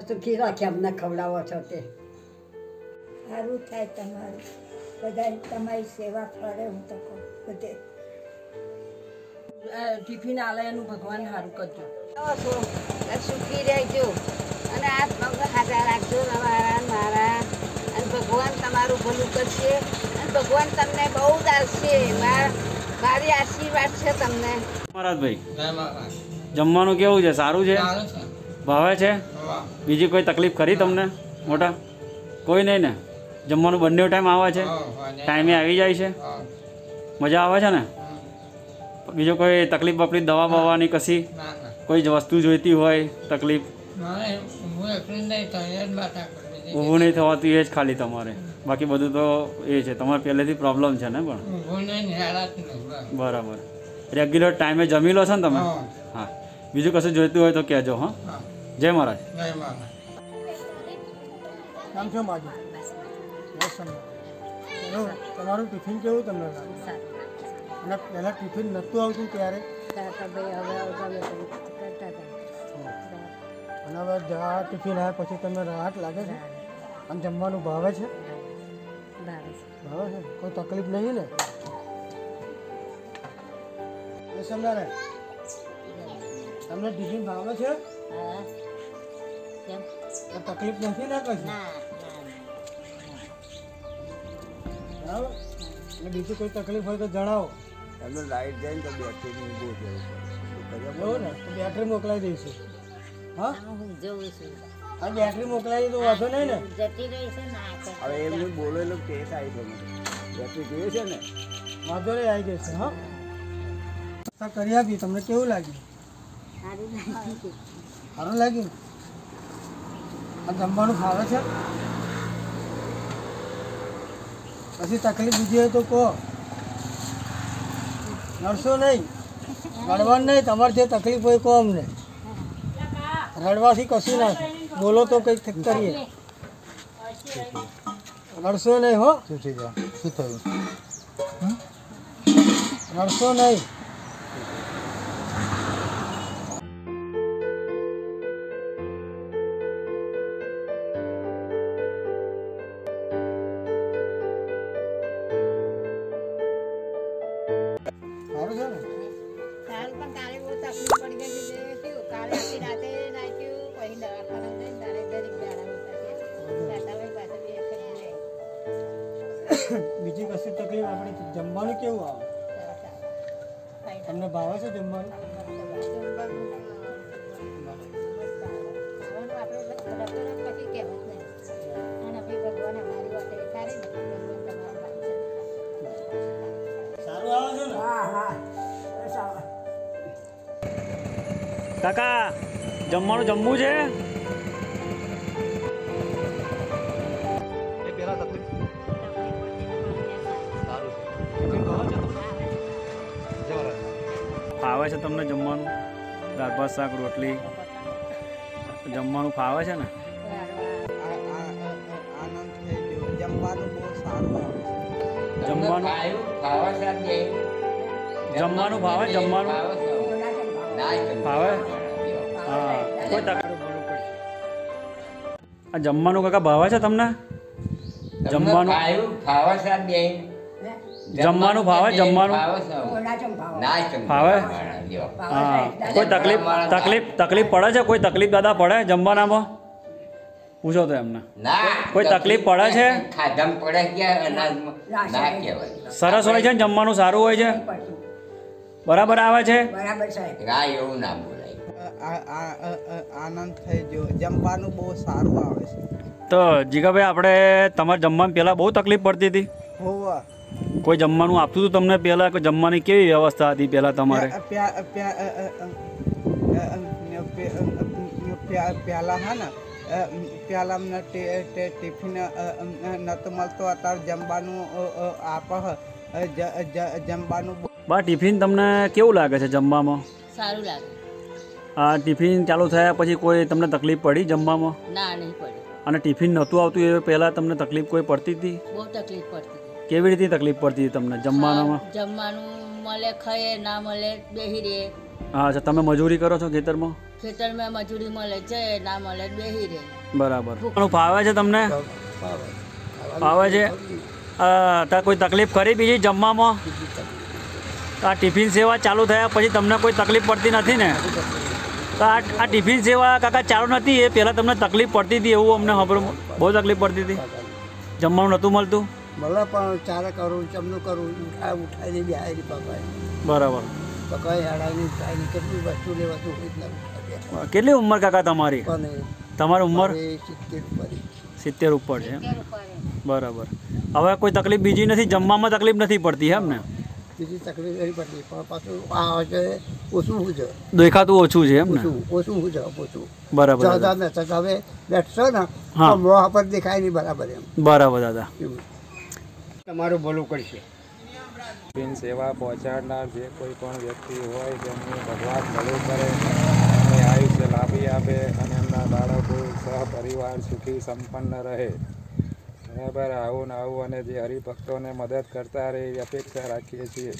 સુખી રાખી અમને ખવડાવો છો તે. સારું થાય તમારું. બધા તમારી સેવા કરે હું તો કહું. બધે. ટિફિન આલે એનું ભગવાન સારું કરજો. સુખી રહેજો. અને આ પગ હાથા રાખજો તમારા મારા. અને ભગવાન તમારું ભલું કરશે. અને ભગવાન તમને બહુ જ આવશે મારી આશીર્વાદ છે તમને. મહારાજભાઈ જમવાનું કેવું છે? સારું છે. ભાવે છે? બીજી કોઈ તકલીફ ખરી તમને? મોટા? કોઈ નહીં ને? જમવાનું બંને ટાઈમ આવે છે. ટાઈમે આવી જાય છે. મજા આવે છે ને? બીજો કોઈ તકલીફ બકલીફ દવા બવાની કશી? કોઈ જ વસ્તુ જોઈતી હોય તકલીફ? ઊભું નહીં થવાતું એ જ ખાલી તમારે. બાકી બધું તો એ છે. તમારે પહેલેથી પ્રોબ્લેમ છે ને પણ? બરાબર. રેગ્યુલર ટાઈમે જમી લો છો ને તમે? હા. બીજું કશું જોઈતું હોય તો કહેજો હા. જય મહારાજ. નામ છે માજી? વસંત એવું તમારું ટિફિન કેવું તમને અને પહેલાં ટિફિન નહોતું આવતું ત્યારે? અને હવે જવા ટિફિન આવ્યા પછી તમને રાહત લાગે છે? અને જમવાનું ભાવે છે? ભાવે છે. કોઈ તકલીફ નહીં ને? એ સમજાને? તમને ટિફિન ભાવે છે? તો તકલીફ નથી ને કશું બરાબર? એટલે બીજી કોઈ તકલીફ હોય તો જણાવો. એમને લાઈટ જાય ને તો બેટરીની ઊભો જવું ને? તો બેટરી મોકલાવી દઈશું. હા? હું જોઉં છું. આ બેટરી મોકલાવી તો વાંધો નહીં ને? જતી રહી છે ને. હવે એમનું બોલેલું ટેસ્ટ આવી ગયો બેટરી જોઈએ છે ને? વાંધો નહીં આવી જશે હા? કરી આપી તમને કેવું લાગ્યું. સારું લાગ્યું. જમવાનું ફાવે છે. પછી તકલીફ બીજી હોય તો કહો. નડશો નહીં. રડવાનું નહીં તમારે જે તકલીફ હોય કહો અમને. રડવાથી કશું ના બોલો તો કંઈક કરીએ. રડશો નહીં હો. શું થઈ જાય શું થયું? રડશો નહીં. બીજી કશી તકલીફ આપણે જમવાનું કેવું આવે? તમને ભાવે છે જમવાનું? સારું આવે છે ને? હા હા. બસ કાકા જમવાનું જમવું છે? ફાવે છે તમને જમવાનું? દાળ ભાત શાક રોટલી? જમવાનું ફાવે છે ને? જમવાનું? જમવાનું ભાવે જમવાનું? ફાવે? હા. કોઈ તકલીફ આ જમવાનું કાકા ભાવે છે તમને? જમવાનું? જમવાનું ભાવે? જમવાનું? ભાવો? હા કોઈ તકલીફ તકલીફ તકલીફ પડે છે? કોઈ તકલીફ દાદા પડે જમવાનામાં? પૂછો તો એમને. કોઈ તકલીફ પડે છે? ખાધમ પડે કે અનાજમાં ના કહેવાય. સરસ હોય છે ને જમવાનું? સારું હોય છે? બરાબર આવે છે? બરાબર સાહેબ. ના એવું ના આનંદ થઈ ગયો. જમવાનું બહુ સારું આવે છે. તો જીગાભાઈ આપણે તમારે જમવાનું પહેલાં બહુ તકલીફ પડતી હતી? હોવા. કોઈ જમવાનું આપતું હતું તમને પહેલાં કે જમવાની કેવી વ્યવસ્થા હતી પહેલાં તમારે પહેલા હા ને પહેલા અમને ટિફિન નહોતું મળતું અત્યારે જમવાનું આપ જમવાનું બા ટિફિન તમને કેવું લાગે છે જમવામાં સારું લાગે આ ટિફિન ચાલુ થયા પછી કોઈ તમને તકલીફ પડી જમવામાં ના નહીં પડી અને ટિફિન નહોતું આવતું એ પહેલાં તમને તકલીફ કોઈ પડતી હતી બહુ તકલીફ પડતી હતી કેવી રીતે તકલીફ પડતી હતી તમને જમવામાં જમવાનું મળે ખાઈએ ના મળે બેહી રહે. હા અચ્છા તમે મજૂરી કરો છો ખેતરમાં? ખેતરમાં મજૂરી મળે છે ના મળે બેહી રહે. બરાબર. પણ ફાવે છે તમને? ફાવે. છે? ત્યાં કોઈ તકલીફ કરી બીજી જમવામાં? આ ટિફિન સેવા ચાલુ થયા પછી તમને કોઈ તકલીફ પડતી નથી ને? તો આ આ ટિફિન સેવા કાકા ચાલુ નથી એ પહેલાં તમને તકલીફ પડતી હતી એવું અમને ખબર બહુ તકલીફ પડતી હતી. જમવાનું નહોતું મળતું? મળે પણ ચારે કરું ચમનું કરું ઉઠાય ઉઠાઈને બિહારી પકાય બરાબર. પકાય હાડાની ઉઠાઈને કેટલી વસ્તુ લેવાતું હોય કેટલી ઉંમર કાકા તમારી? તમારી ઉંમર? એ સિત્તેર ઉપર. સિત્તેર ઉપર છે બરાબર. હવે કોઈ તકલીફ બીજી નથી? જમવામાં તકલીફ નથી પડતી એમ ને? બીજી તકલીફ નથી પડતી પણ પાછું આ છે ઓછું શું છે દેખાતું ઓછું છે એમ ને? ઓછું હું શું છે ઓછું. બરાબર દાદા. ને હવે બેઠશો ને હા. મોહ પર દેખાય નહીં બરાબર એમ. બરાબર દાદા. તમારું ભલું કરશે. બિન સેવા પહોંચાડનાર જે કોઈ પણ વ્યક્તિ હોય તેમનું ભગવાન ભલું કરે, એમને આયુષ્ય લાભી આપે અને એમના બાળકો, સહપરિવાર સુખી સંપન્ન રહે. બરાબર આવું ને આવું અને જે હરિભક્તોને મદદ કરતા રહે એવી અપેક્ષા રાખીએ છીએ.